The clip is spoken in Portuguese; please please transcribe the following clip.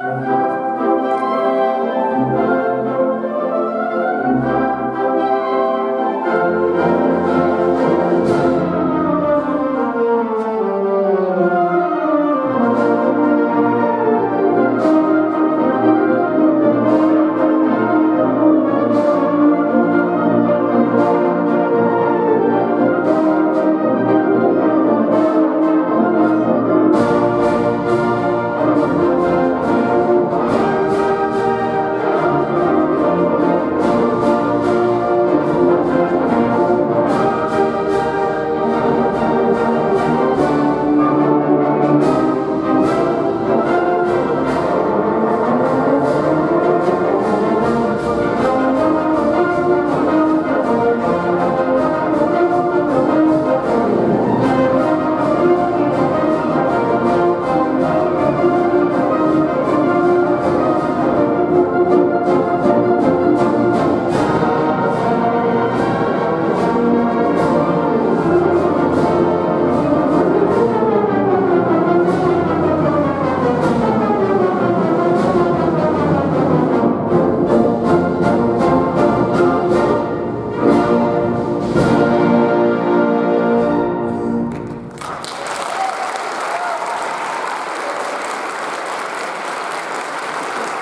Música